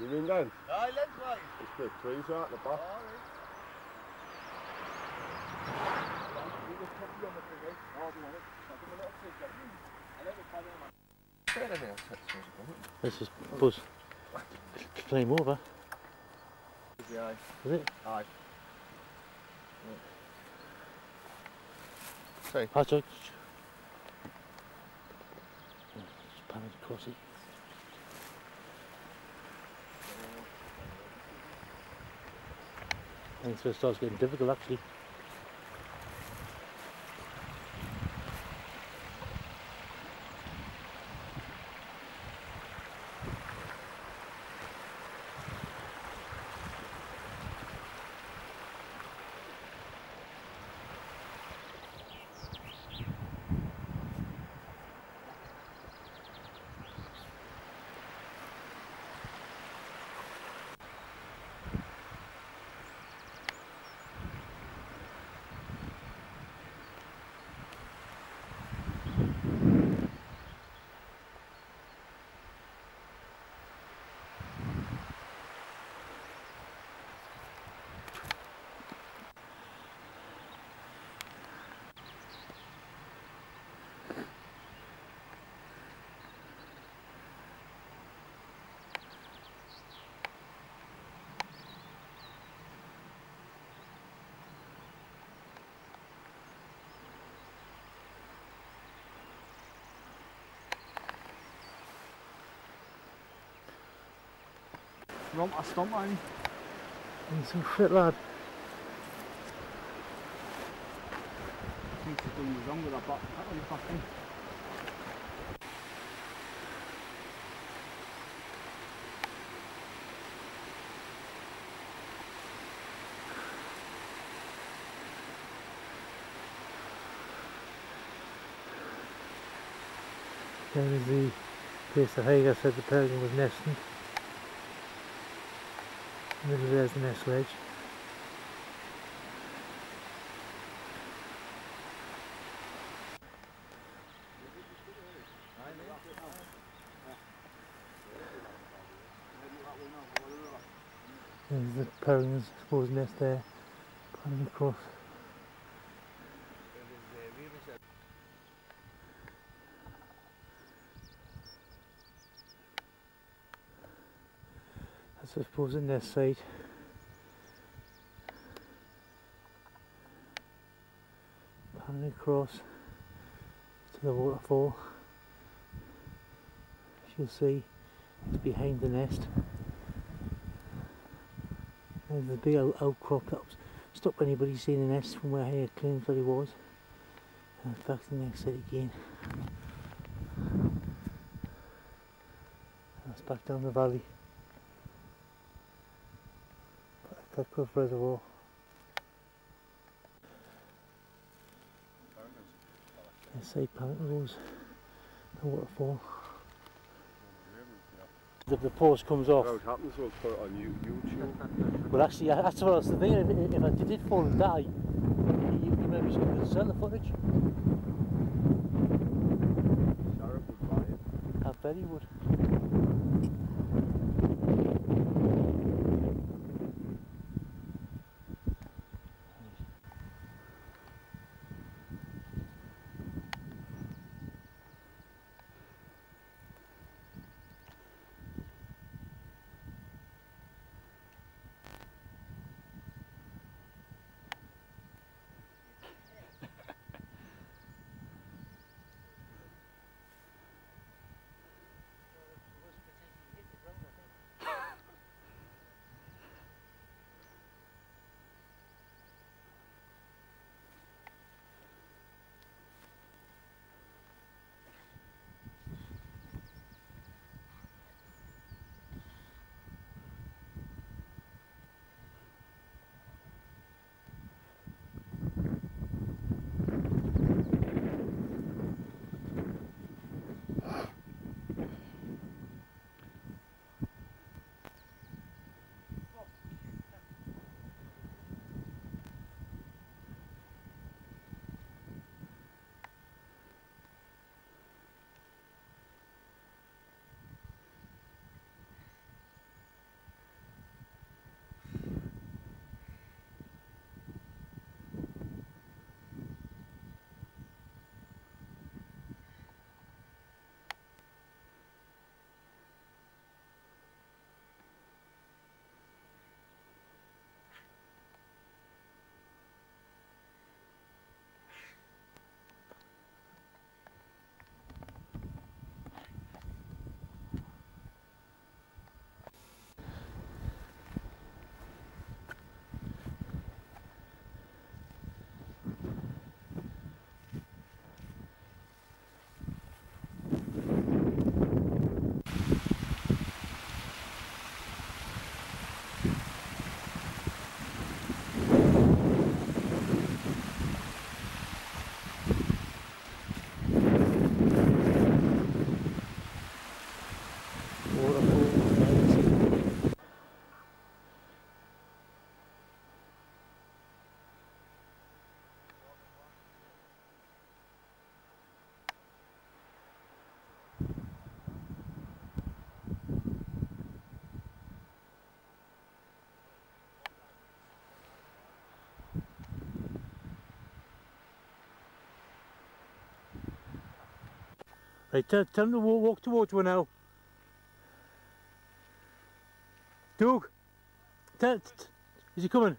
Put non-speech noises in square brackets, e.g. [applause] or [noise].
You mean then? Aye, lengthwise. There's big trees right at the back. Alright. You just put me on the thing? Oh, do you want it? I'll give him a little kick? I let it carry on. Better than that, This is Buzz. Climb over, Aye. is it? Aye. Patrick. Just pan across it. I think it starts getting difficult actually. Romp a stump on. He's some fit lad. I think he's doing wrong with that back. That one fucking. in. There is the place that Heiniger said the peregrine was nesting. Middle there's the nest ledge. There's the supposed nest there, panning across. That's I suppose the nest site. Panning across to the waterfall. As you'll see, it's behind the nest. There's the big out outcrop that stopped anybody seeing the nest from where he had claimed that he was. And back to the next site again. That's back down the valley. Catcleugh Reservoir. Let's say Pantaros, the waterfall. The, the post comes off. What happens, we'll put it on YouTube. [laughs] Well, actually, that's what I was thinking. If, I did fall and die, you, you maybe should sell the footage. Sheriff would buy it. I bet he would. Right, tell, him to walk, towards one now. Doug, is he coming?